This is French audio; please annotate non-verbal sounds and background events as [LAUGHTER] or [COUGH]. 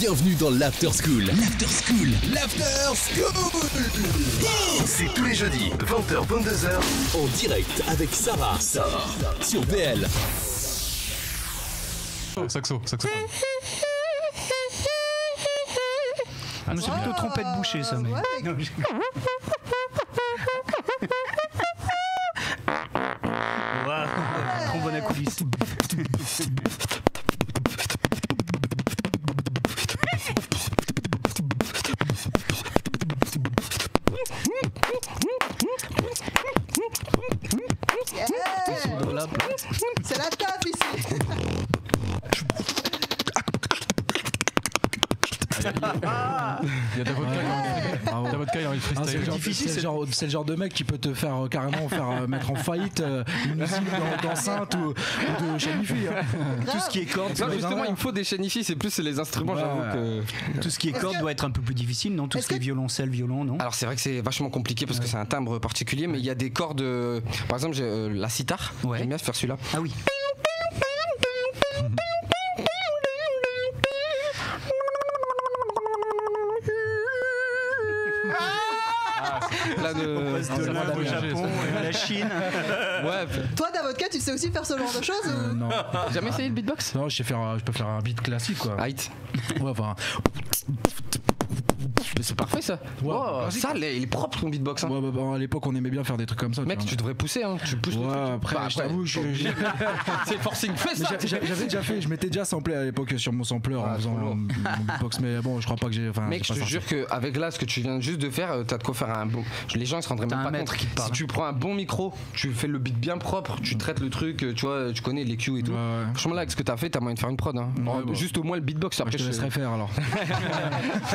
Bienvenue dans l'After School. L'After School. L'After School. C'est tous les jeudis, 20h, 22h. En direct avec Sarah. Sarah. Sur BL. Saxo, saxo. Ah non, c'est plutôt trompette bouchée ça. Mais... Non, je- Waouh. [LAUGHS] C'est Il y a Davodka qui a envie- Davodka, il a envie de Ah, c'est le freestyle. genre, difficile, c'est le c'est- genre, c'est le genre de mec qui peut te faire euh, carrément faire euh, mettre en faillite euh, une usine d'en- d'enceinte ou, ou de chanifi. hein. Tout ce qui est corde, Non, justement, il me faut des chaînes ici, c'est plus les instruments, Ouais. j'avoue que. tout ce qui est corde doit être un peu plus difficile, non? Tout Est-ce ce qui est violoncelle, violon, non? Alors c'est vrai que c'est vachement compliqué parce que c'est un timbre particulier, mais il y a des cordes. Par exemple, j'ai euh, la sitar. Ouais. J'aime bien faire celui-là. Ah oui. Là de. De l'Inde au voyager, Japon et à la Chine. [LAUGHS] Ouais. Toi, Davodka, tu sais aussi faire ce genre de choses Euh, ou... non, Jamais essayé le beatbox non je, sais faire, je peux faire un beat classique quoi. Height. Ouais, enfin, c'est parfait ça. Ouais, Wow, classique. ça, il est il est propre ton beatbox. Hein. ouais, bah, bah, à l'époque on aimait bien faire des trucs comme ça. Mec, tu tu devrais pousser, hein. tu pousses le vois. truc. Ouais, après, Bah, je t'avoue, je- [LAUGHS] c'est forcing, fais Mais ça j'a- j'a- J'avais déjà fait, je m'étais déjà samplé à l'époque sur mon sampler Ah, en faisant trop lourd. mon beatbox, mais bon, je crois pas que j'ai. Mec, je te sorti. jure qu'avec là, ce que tu viens juste de faire, euh, t'as de quoi faire un bon. Les gens ils se rendraient même pas compte. Si tu prends un bon micro, tu fais le beat bien propre, tu traites le truc, euh, tu vois, tu connais les cues et tout. Franchement, là, avec ce que t'as fait, t'as moyen de faire une prod. hein. Bon, bah. Juste au moins le beatbox. Après, je te laisserai faire alors. [LAUGHS]